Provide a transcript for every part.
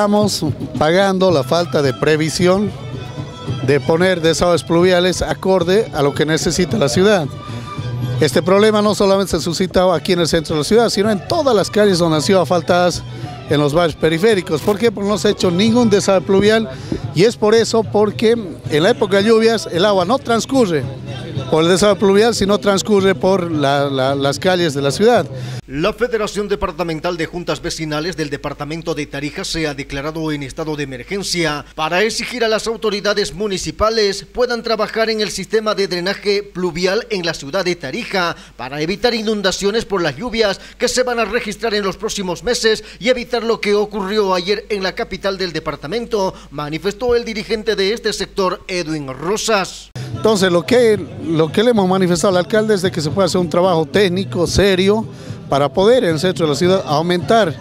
Estamos pagando la falta de previsión de poner desagües pluviales acorde a lo que necesita la ciudad. Este problema no solamente se suscita aquí en el centro de la ciudad, sino en todas las calles donde han sido asfaltadas en los barrios periféricos. ¿Por qué? Porque no se ha hecho ningún desagüe pluvial y es por eso porque en la época de lluvias el agua no transcurre por el desagüe pluvial, sino transcurre por las calles de la ciudad. La Federación Departamental de Juntas Vecinales del Departamento de Tarija se ha declarado en estado de emergencia para exigir a las autoridades municipales puedan trabajar en el sistema de drenaje pluvial en la ciudad de Tarija para evitar inundaciones por las lluvias que se van a registrar en los próximos meses y evitar lo que ocurrió ayer en la capital del departamento, manifestó el dirigente de este sector, Edwin Rosas. Entonces, lo que, lo que le hemos manifestado al alcalde es de que se puede hacer un trabajo técnico, serio, para poder en el centro de la ciudad aumentar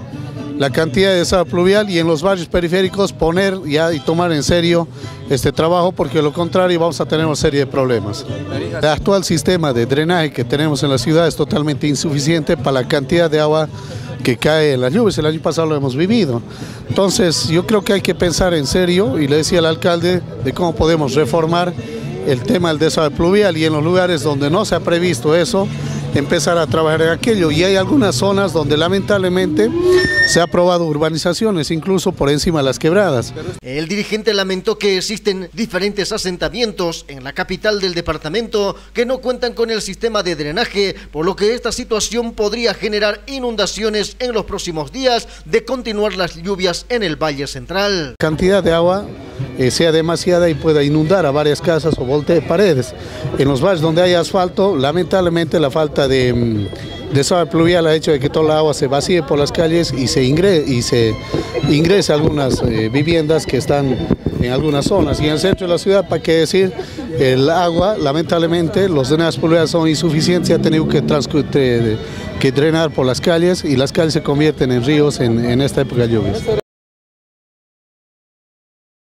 la cantidad de desagüe pluvial y en los barrios periféricos poner ya y tomar en serio este trabajo porque de lo contrario vamos a tener una serie de problemas. El actual sistema de drenaje que tenemos en la ciudad es totalmente insuficiente para la cantidad de agua que cae en las lluvias, el año pasado lo hemos vivido. Entonces yo creo que hay que pensar en serio y le decía al alcalde de cómo podemos reformar el tema del desagüe pluvial y en los lugares donde no se ha previsto eso, empezar a trabajar en aquello. Y hay algunas zonas donde lamentablemente se ha aprobado urbanizaciones, incluso por encima de las quebradas. El dirigente lamentó que existen diferentes asentamientos en la capital del departamento que no cuentan con el sistema de drenaje, por lo que esta situación podría generar inundaciones en los próximos días de continuar las lluvias en el Valle Central. Cantidad de agua eh, sea demasiada y pueda inundar a varias casas o voltee paredes. En los barrios donde hay asfalto, lamentablemente la falta de, mm, de suave pluvial ha hecho de que toda el agua se vacíe por las calles y se, ingre, y se ingrese a algunas eh, viviendas que están en algunas zonas. Y en el centro de la ciudad, ¿para qué decir? El agua, lamentablemente, los drenajes pluviales son insuficientes y ha tenido que, que drenar por las calles y las calles se convierten en ríos en, en esta época de lluvias.